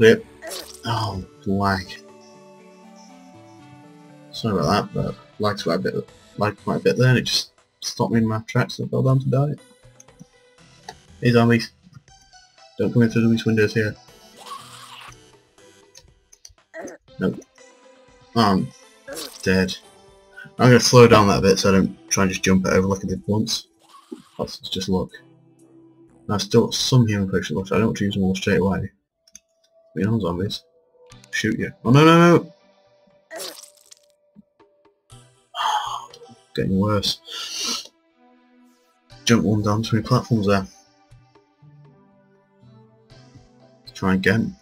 It. Oh, lag. Sorry about that, but lagged quite a bit, lagged quite a bit there, and it just stopped me in my tracks and I fell down to die. Hey zombies. Don't come in through these windows here. Nope. I'm dead. I'm going to slow down that bit so I don't try and just jump it over like I did once. That's just luck. I've still got some healing potion left, I don't want to use them all straight away. You know zombies. Shoot you. Oh no no no! Getting worse. Jump one down three platforms there. Try again.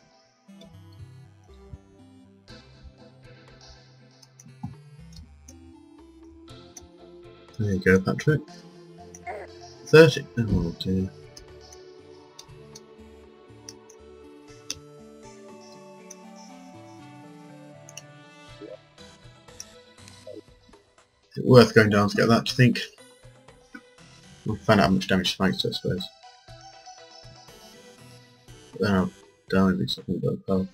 There you go, Patrick. 30. Oh dear. Worth going down to get that, do you think? We'll find out how much damage spikes to, I suppose. But then.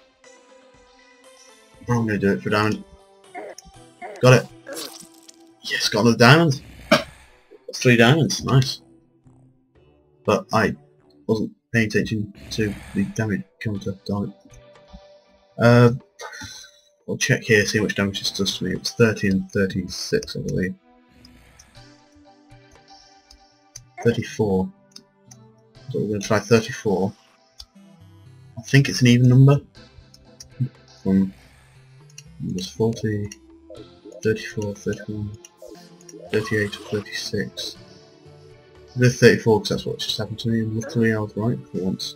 I'm gonna do it for diamond. Got it! Yes, got another diamond! Three diamonds, nice. But I wasn't paying attention to the damage counter, darn it. Uh, I'll check here, see how much damage this does to me. It's 30 and 36, I believe. 34. So we're going to try 34. I think it's an even number. From numbers 40, 34, 31, 38, 36. The 34 because that's what just happened to me luckily I was right for once.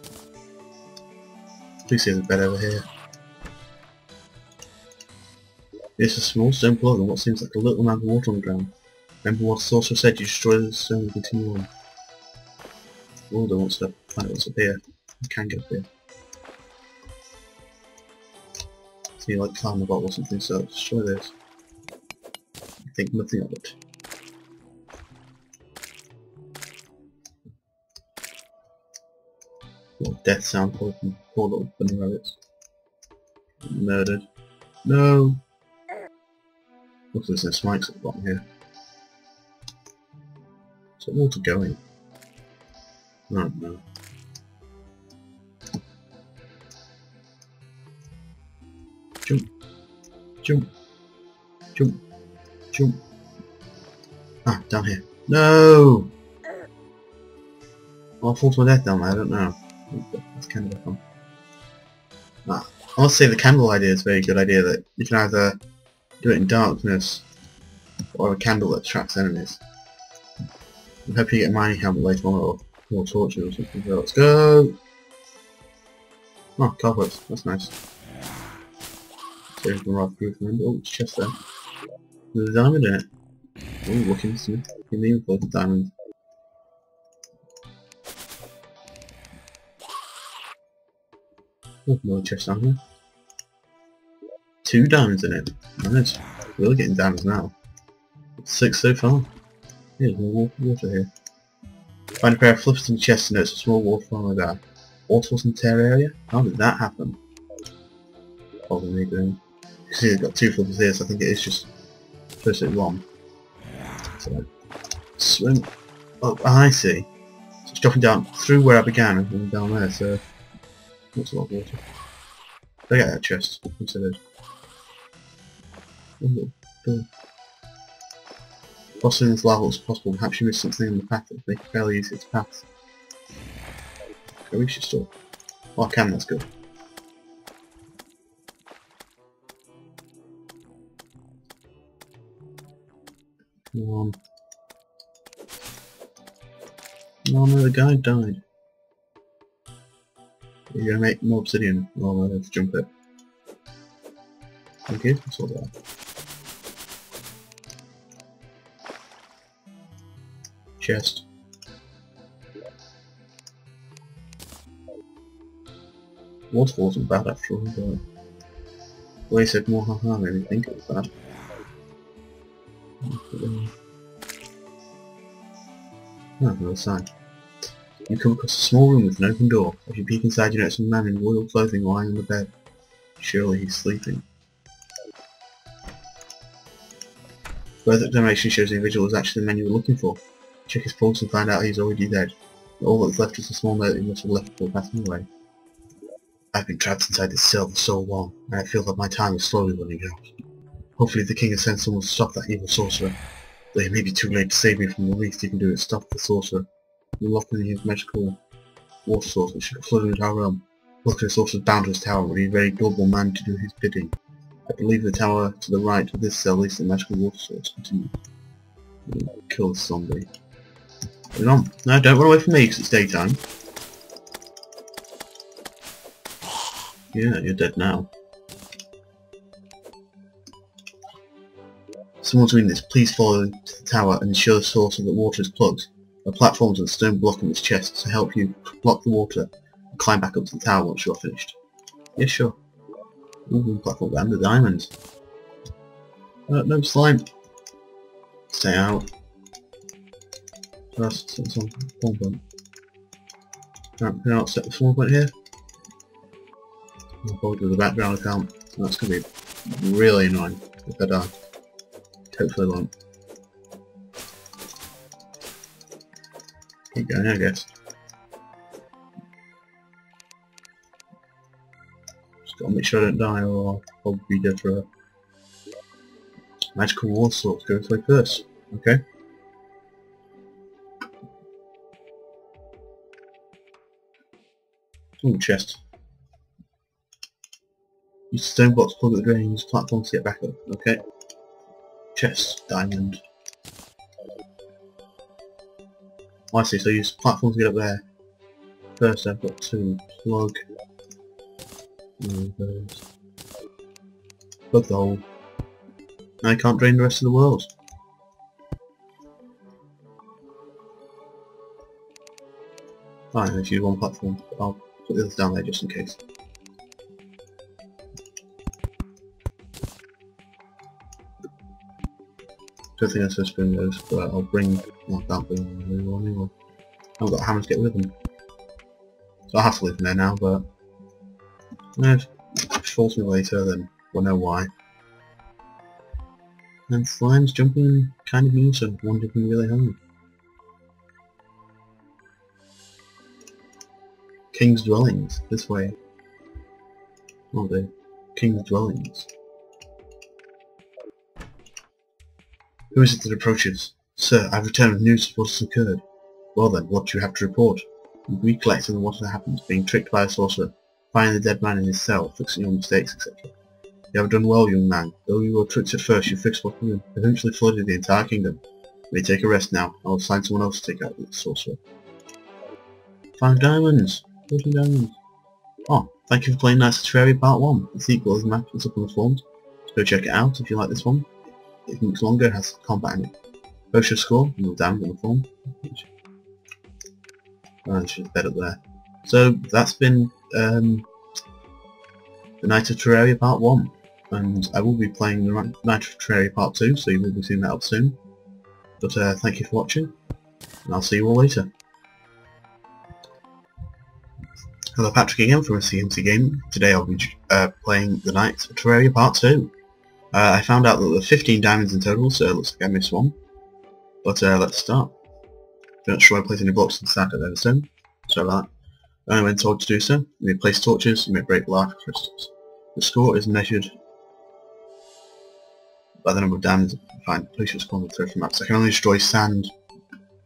Please see the bed over here. It's a small stone plug and what seems like a little amount of water on the ground. Remember what Sorcerer said, you destroy the stone and continue on. Waldo wants to find what's up here. You can get up here. So you like climb the bottle or something, so destroy this. I think nothing of it. Little death from poor little bunny rabbits. Murdered. No! Like there's no spikes at the bottom here. Is that water going? Oh no. Jump. Jump. Jump. Jump. Ah, down here. No! I'll fall to my death down there, I don't know. That's kind of fun. Ah, I must say the candle idea is a very good idea that you can either do it in darkness or a candle that attracts enemies. I hope you get a mining helmet later on or more torches or something. So let's go! Oh, cobwebs, that's nice. You can rock from Oh, it's chest there. There's a diamond in it. Oh, looking some give me info the diamond. Oh, more chest down here. Two diamonds in it. Nice. We're getting diamonds now. Six so far. Here's more water here. Find a pair of flippers in the chest and it's a small waterfall like that. Waterfalls in Terraria? How did that happen? Probably doing. See, I've got two flippers here, so I think it is just supposed to one. So, swim. Oh, I see. So it's dropping down through where I began and down there, so that's a lot of water. Look at that chest. Mm-hmm. Crossing this level as possible, perhaps you missed something in the path that make it fairly easy to pass. Can I reach this door? Oh, I can, that's good. Come on. No, no, the guy died. You're gonna make more obsidian. Oh, no, let's jump it. Okay, that's all that. Chest. Waterfall wasn't bad after all, but... Said more haha, made me think it was bad. Oh, no sign. You come across a small room with an open door. As you peek inside you notice a man in royal clothing lying on the bed. Surely he's sleeping. Further examination shows the individual is actually the man you were looking for. Check his pulse and find out he's already dead. All that's left is a small note he must have left before passing away. I've been trapped inside this cell for so long, and I feel that my time is slowly running out. Hopefully the king has sent someone to stop that evil sorcerer. Though it may be too late to save me from the least he can do is stop the sorcerer. You lock in his magical water source which should flood into our realm. Luckily the sorcerer's bound to his tower, he's a very global man to do his bidding. I believe the tower to the right of this cell to the magical water source. Continue. Kill the zombie. Put on. No, don't run away from me because it's daytime. Yeah, you're dead now. Someone's doing this. Please follow to the tower and ensure the source of the water is plugged. A platform to the stone block in this chest to help you block the water and climb back up to the tower once you're finished. Yeah, sure. Ooh, platform and the diamond. Uh, no slime. Stay out. Just set some spawn point. Right, can I not set the spawn point here? Oh, I'll probably do the background account. That's going to be really annoying if I die. Hopefully won't. Keep going, I guess. Just gotta make sure I don't die or I'll probably be dead for a magical war sword to go this. Okay. Ooh, chest. Use stone blocks plug the drain, use platform to get back up. Okay. Chest, diamond. Oh, I see, so use platform to get up there. First I've got to plug. Plug the hole. Now I can't drain the rest of the world. Fine, let's use one platform. I'll put others down there just in case. Don't think that's supposed to those, but I'll bring... Well, I can't bring them anymore. I've got hammers to get rid of them. So I'll have to leave them there now, but... if it falls me later, then we'll know why. And slime's jumping kind of mean, so one jumping really high. King's Dwellings, this way. Oh, the King's Dwellings. Who is it that approaches? Sir, I've returned with news of what has occurred. Well then, what do you have to report? You recollected on what had happened, being tricked by a sorcerer, finding the dead man in his cell, fixing your mistakes, etc. You have done well, young man. Though you were tricked at first, you fixed what you eventually flooded the entire kingdom. You may take a rest now. I will assign someone else to take out the sorcerer. Five diamonds! Oh, thank you for playing of Terraria Part 1. The sequel is map is up on the forums. Go check it out if you like this one. It looks longer, has combat in it. Post your score, and we'll down on the form. Oh, bed up there. So that's been um, the Knight of Terraria Part 1 and I will be playing the Knight of Terraria Part 2, so you will be seeing that up soon. But uh, thank you for watching, and I'll see you all later. Hello Patrick again from a CMC Game. Today I'll be uh, playing the Knight of Terraria Part 2. Uh, I found out that there were 15 diamonds in total, so it looks like I missed one. But uh, let's start. Not sure I placed any blocks in sand at stone. Sorry about that. Only when told to do so, you may place torches, you may break large crystals. The score is measured by the number of diamonds I find. Please respond with throw from maps. I can only destroy sand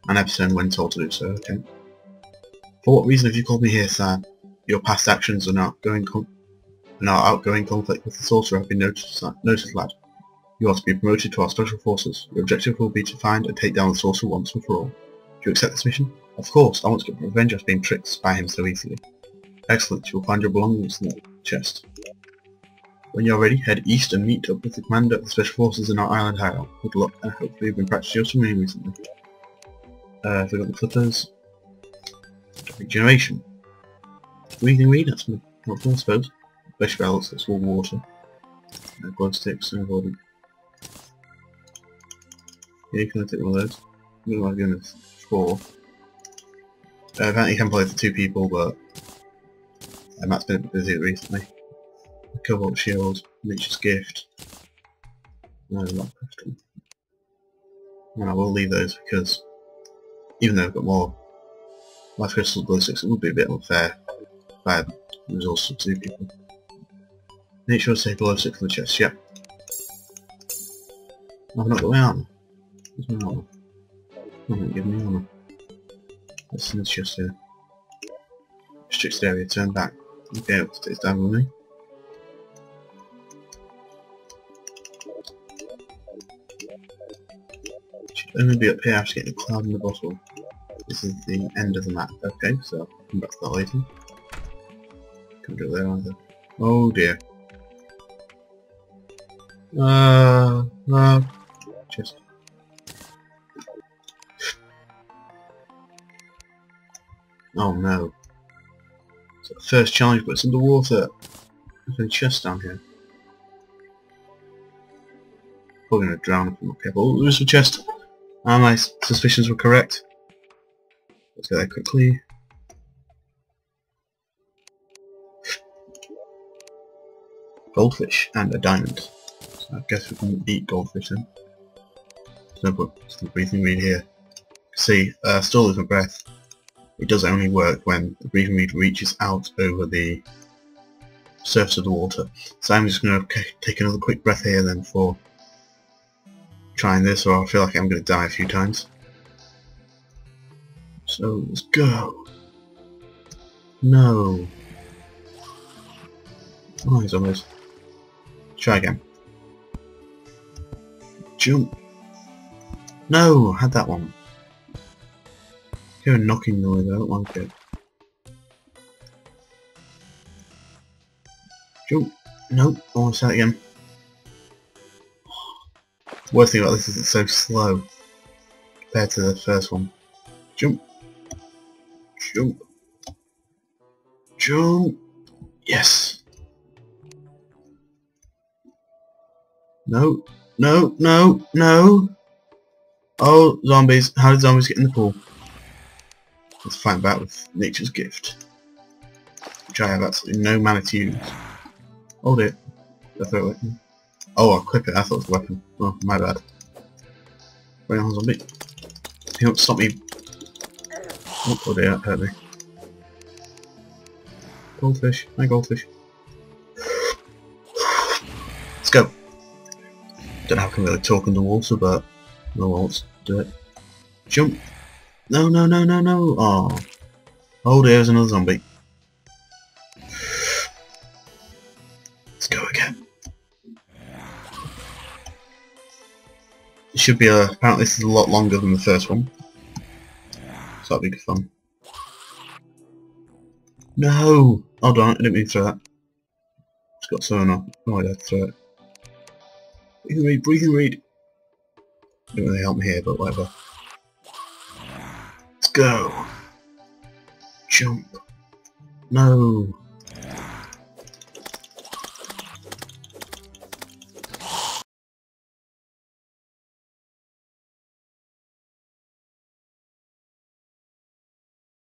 and Epstone when told to do so, okay. For what reason have you called me here, sir? Your past actions are not going and our outgoing conflict with the sorcerer have been noticed, noticed, lad. You are to be promoted to our special forces. Your objective will be to find and take down the sorcerer once and for all. Do you accept this mission? Of course, I want to get revenge after being tricked by him so easily. Excellent, you will find your belongings in the chest. When you're ready, head east and meet up with the commander of the Special Forces in our island hideout. Good luck, and hopefully you've been practicing your swimming recently. Uh, if we got the flippers. Breathing reed, that's helpful I suppose. Fish belts, that's warm water. Uh, glow sticks, no body. Yeah, you can take one of those. I'm going to give this four. Uh, apparently you can play for two people, but uh, Matt's been busy recently. Cobalt Shield, Nature's Gift. No, not Crystal. And I will leave those because even though I've got more Life Crystal Glow Sticks, it would be a bit unfair had resources for two people. Make sure to take Glow Stick from the chest, yep. I've not got my armor. Where's my armor? Oh, I haven't given me armor. What's in the chest here? Restricted area, turn back. Okay, let's down with me. Should only be up here after getting a cloud in the bottle. This is the end of the map. Okay, so I'll come back to that later. Do it there either. Oh dear. Uh, uh, just. Oh no. First challenge, but it's underwater. There's a chest down here. Probably gonna drown if I'm not careful. Oh, there's a chest. Ah, my suspicions were correct. Let's go there quickly. Goldfish and a diamond. So I guess we can eat goldfish then. No point breathing reed here. See, uh, still losing breath. It does only work when the breathing reed reaches out over the surface of the water. So I'm just going to take another quick breath here then for trying this or I feel like I'm going to die a few times. So let's go. No. Oh, he's almost. Try again. Jump. No, I had that one. Hear a knocking noise, I don't like it. Jump. Nope, to start again. Worst thing about this is it's so slow compared to the first one. Jump. Jump. Jump. Yes. No. No. No. No. Oh, zombies. How did zombies get in the pool? Let's find out with Nature's Gift. Which I have absolutely no mana to use. Hold it. I throw it. Oh, I'll clip it. I thought it was a weapon. Oh, my bad. Bring on zombie. He won't stop me. Oh, oh dear, that hurt me. Goldfish. My goldfish. Let's go. Don't know how I can really talk underwater, but no one wants to do it. Jump. No, no, no, no, no. Oh. Oh, there's another zombie. Let's go again. It should be a, apparently this is a lot longer than the first one. So that'll be good fun. No! Hold on, I didn't mean to throw that. It's got someone on. Oh, I had throw it. Breathing reed, breathing reed! Didn't really help me here, but whatever. Let's go! Jump! No!